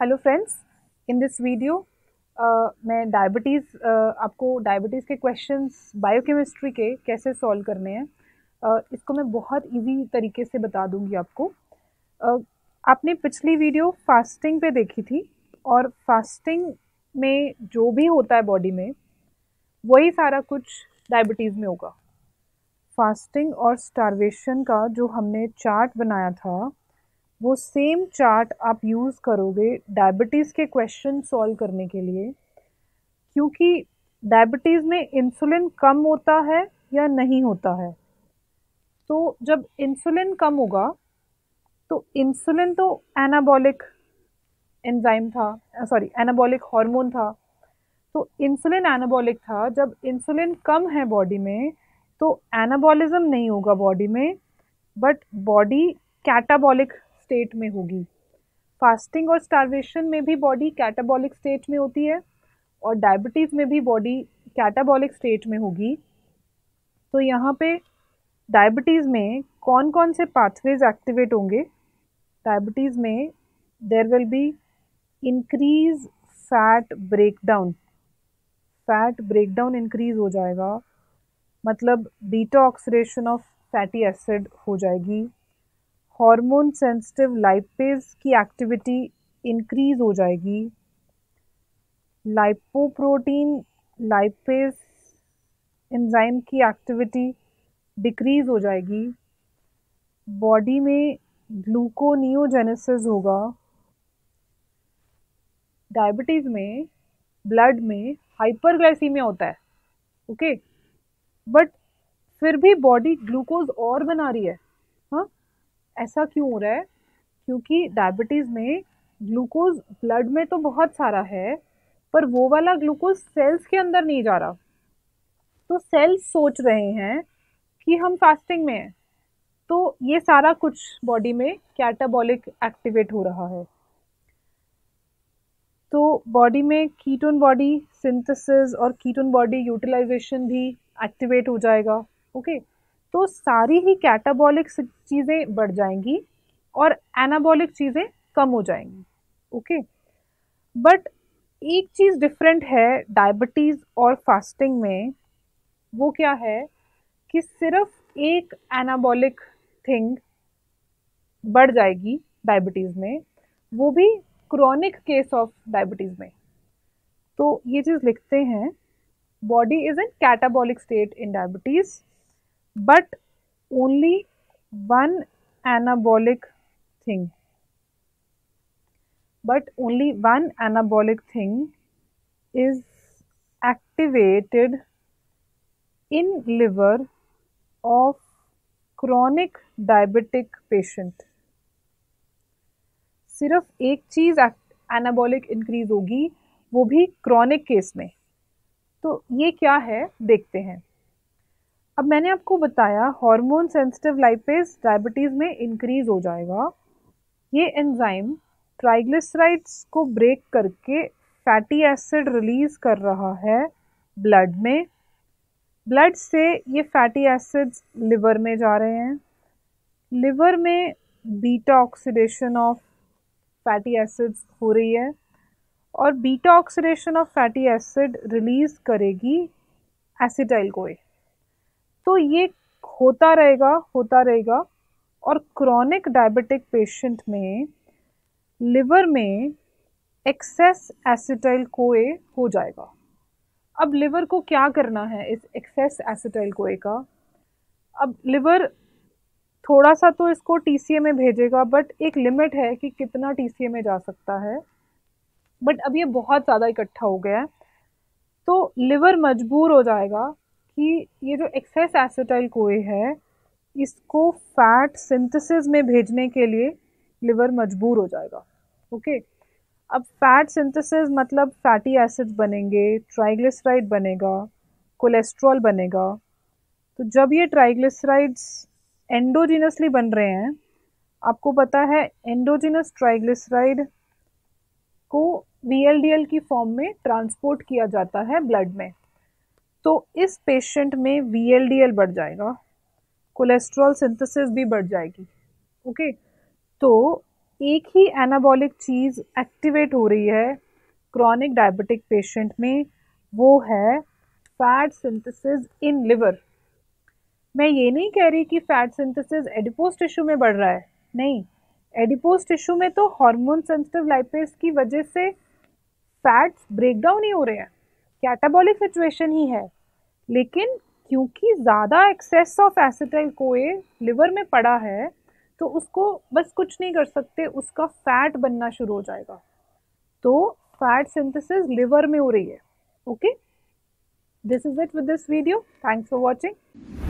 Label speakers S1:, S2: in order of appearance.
S1: Hello friends in this video मैं diabetes uh, आपको diabetes के क्वेश्चंस बायोकेमिस्ट्री के कैसे सॉल्व करने हैं uh, इसको मैं बहुत इजी तरीके से बता दूँगी आपको. Uh, आपने पिछली वीडियो फास्टिंग पे देखी थी और फास्टिंग में जो भी होता है बॉडी में वही सारा कुछ डायबिटीज़ में होगा. फास्टिंग और स्टारवेशन का जो हमने चार्ट बनाया था वो सेम चार्ट आप यूज़ करोगे डायबिटीज़ के क्वेश्चन सॉल्व करने के लिए, क्योंकि डायबिटीज़ में इंसुलिन कम होता है या नहीं होता है? तो जब इंसुलिन कम होगा तो इंसुलिन तो एनाबॉलिक एंजाइम था सॉरी एनाबॉलिक हार्मोन था। तो इंसुलिन एनाबॉलिक था, जब इंसुलिन कम है बॉडी में तो एनाबॉलिज्म नहीं होगा बॉडी में बट बॉडी कैटाबॉलिक स्टेट में होगी। फास्टिंग और स्टारवेशन में भी बॉडी कैटाबॉलिक स्टेट में होती है और डायबिटीज़ में भी बॉडी कैटाबॉलिक स्टेट में होगी। तो यहाँ पे डायबिटीज़ में कौन कौन से पाथवेज एक्टिवेट होंगे? डायबिटीज़ में there will be increase fat breakdown fat breakdown increase हो जाएगा। मतलब beta oxidation of fatty acid हो जाएगी। हार्मोन सेंसिटिव लाइपेज की एक्टिविटी इंक्रीज हो जाएगी। लाइपोप्रोटीन लाइपेज एंजाइम की एक्टिविटी डिक्रीज हो जाएगी। बॉडी में ग्लूकोनियोजेनेसिस होगा। डायबिटीज़ में ब्लड में हाइपरग्लाइसीमिया होता है ओके okay? बट फिर भी बॉडी ग्लूकोज और बना रही है हाँ। ऐसा क्यों हो रहा है? क्योंकि डायबिटीज़ में ग्लूकोज ब्लड में तो बहुत सारा है, पर वो वाला ग्लूकोज सेल्स के अंदर नहीं जा रहा। तो सेल्स सोच रहे हैं कि हम फास्टिंग में हैं। तो ये सारा कुछ बॉडी में कैटाबॉलिक एक्टिवेट हो रहा है। तो बॉडी में कीटोन बॉडी सिंथेसिस और कीटोन बॉडी यूटिलाइजेशन भी एक्टिवेट हो जाएगा ओके okay? तो सारी ही कैटाबॉलिक चीज़ें बढ़ जाएँगी और एनाबॉलिक चीज़ें कम हो जाएँगी ओके बट एक चीज़ डिफरेंट है डायबिटीज़ और फास्टिंग में, वो क्या है कि सिर्फ़ एक एनाबॉलिक थिंग बढ़ जाएगी डायबिटीज़ में, वो भी क्रॉनिक केस ऑफ़ डायबिटीज़ में। तो ये चीज़ लिखते हैं body is in catabolic state in diabetes but only one anabolic thing but only one anabolic thing is activated in liver of chronic diabetic patient सिर्फ़ एक चीज़ एनाबॉलिक इंक्रीज होगी वो भी क्रॉनिक केस में तो ये क्या है देखते हैं अब मैंने आपको बताया हार्मोन सेंसिटिव लाइपेज डायबिटीज़ में इंक्रीज हो जाएगा। ये एंजाइम ट्राइग्लिसराइड्स को ब्रेक करके फैटी एसिड रिलीज़ कर रहा है ब्लड में। ब्लड से ये फैटी एसिड्स लिवर में जा रहे हैं। लिवर में beta oxidation of fatty acids हो रही है और beta oxidation of fatty acid release करेगी एसिटाइल कोई तो ये होता रहेगा होता रहेगा। और क्रॉनिक डायबिटिक पेशेंट में लिवर में एक्सेस एसिटाइल कोए हो जाएगा। अब लिवर को क्या करना है इस एक्सेस एसिटाइल कोए का? अब लिवर थोड़ा सा तो इसको टीसीए में भेजेगा बट एक लिमिट है कि कितना टीसीए में जा सकता है। बट अब ये बहुत ज़्यादा इकट्ठा हो गया है। तो लिवर मजबूर हो जाएगा। कि ये जो एक्सेस एसिटाइल कोए है, इसको फैट सिंथेसिस में भेजने के लिए लिवर मजबूर हो जाएगा। ओके अब फैट सिंथेसिस मतलब फैटी एसिड्स बनेंगे ट्राइग्लिसराइड बनेगा कोलेस्ट्रॉल बनेगा। तो जब ये ट्राइग्लिसराइड्स एंडोजिनसली बन रहे हैं, आपको पता है एंडोजिनस ट्राइग्लिसराइड को वी की फॉर्म में ट्रांसपोर्ट किया जाता है ब्लड में। तो इस पेशेंट में वीएलडीएल बढ़ जाएगा। कोलेस्ट्रॉल सिंथेसिस भी बढ़ जाएगी। ओके तो एक ही एनाबॉलिक चीज़ एक्टिवेट हो रही है क्रॉनिक डायबिटिक पेशेंट में, वो है फैट सिंथेसिस इन लिवर मैं ये नहीं कह रही कि फैट सिंथेसिस एडिपोज टिश्यू में बढ़ रहा है। नहीं एडिपोज टिश्यू में तो हार्मोन सेंसिटिव लाइपेज की वजह से फैट्स ब्रेकडाउन ही हो रहे हैं। कैटाबॉलिक सिचुएशन ही है। लेकिन क्योंकि ज़्यादा excess of acetyl CoA liver में पड़ा है तो उसको बस कुछ नहीं कर सकते, उसका फैट बनना शुरू हो जाएगा। तो फैट सिंथेसिस लिवर में हो रही है। Okay this is it with this video thanks for watching